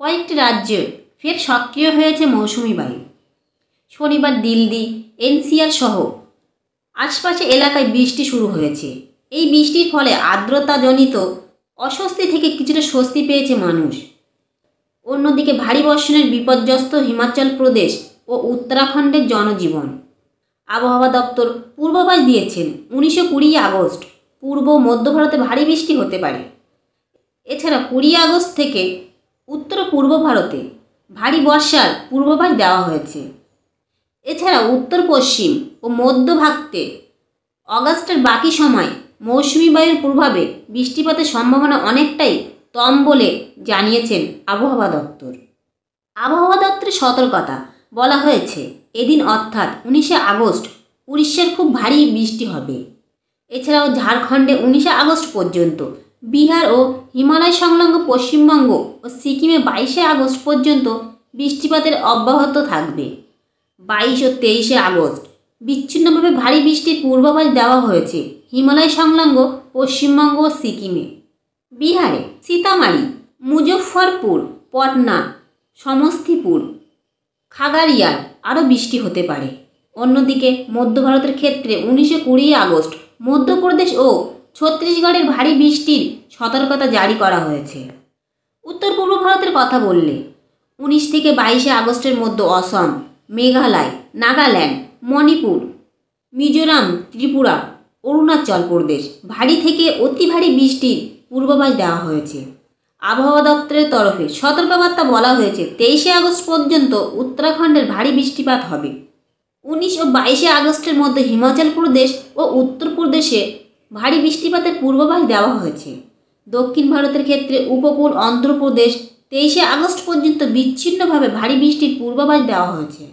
কয়েকটি রাজ্যে ফের সক্রিয় হয়েছে মৌসুমি বায়ু। শনিবার দিল্লি, এনসিআর সহ আশপাশে এলাকায় বৃষ্টি শুরু হয়েছে। এই বৃষ্টির ফলে আর্দ্রতাজনিত অস্বস্তি থেকে কিছুটা স্বস্তি পেয়েছে মানুষ। অন্যদিকে ভারী বর্ষণের বিপর্যস্ত হিমাচল প্রদেশ ও উত্তরাখণ্ডের জনজীবন। আবহাওয়া দপ্তর পূর্বাভাস দিয়েছেন উনিশশো কুড়ি আগস্ট পূর্ব মধ্য ভারতে ভারী বৃষ্টি হতে পারে। এছাড়া কুড়ি আগস্ট থেকে উত্তর পূর্ব ভারতে ভারী বর্ষার পূর্বাভাস দেওয়া হয়েছে। এছাড়া উত্তর, পশ্চিম ও মধ্য ভাগতে অগাস্টের বাকি সময় মৌসুমি বায়ুর প্রভাবে বৃষ্টিপাতের সম্ভাবনা অনেকটাই কম বলে জানিয়েছেন আবহাওয়া দপ্তর। আবহাওয়া দপ্তরের সতর্কতা বলা হয়েছে, এদিন অর্থাৎ উনিশে আগস্ট উড়িষ্যার খুব ভারী বৃষ্টি হবে। এছাড়াও ঝাড়খণ্ডে উনিশে আগস্ট পর্যন্ত বিহার ও হিমালয় সংলগ্ন পশ্চিমবঙ্গ ও সিকিমে বাইশে আগস্ট পর্যন্ত বৃষ্টিপাতের অব্যাহত থাকবে। বাইশ ও তেইশে আগস্ট বিচ্ছিন্নভাবে ভারী বৃষ্টির পূর্বাভাস দেওয়া হয়েছে হিমালয় সংলগ্ন পশ্চিমবঙ্গ ও সিকিমে। বিহারে সীতামারি মুজফ্ফরপুর, পটনা, সমস্তিপুর, খাগারিয়ার আরও বৃষ্টি হতে পারে। অন্যদিকে মধ্য ভারতের ক্ষেত্রে উনিশে কুড়ি আগস্ট মধ্যপ্রদেশ ও ছত্তিশগড়ের ভারী বৃষ্টির সতর্কতা জারি করা হয়েছে। উত্তর পূর্ব ভারতের কথা বললে, উনিশ থেকে বাইশে আগস্টের মধ্যে অসম, মেঘালয়, নাগাল্যান্ড, মণিপুর, মিজোরাম, ত্রিপুরা, অরুণাচল প্রদেশ ভারী থেকে অতি ভারী বৃষ্টির পূর্বাভাস দেওয়া হয়েছে। আবহাওয়া দপ্তরের তরফে সতর্কবার্তা বলা হয়েছে, তেইশে আগস্ট পর্যন্ত উত্তরাখণ্ডের ভারী বৃষ্টিপাত হবে। উনিশ ও বাইশে আগস্টের মধ্যে হিমাচল প্রদেশ ও উত্তরপ্রদেশে ভারী বৃষ্টিপাতের পূর্বাভাস দেওয়া হয়েছে। দক্ষিণ ভারতের ক্ষেত্রে উপকূল অন্ধ্রপ্রদেশ তেইশে আগস্ট পর্যন্ত বিচ্ছিন্নভাবে ভারী বৃষ্টির পূর্বাভাস দেওয়া হয়েছে।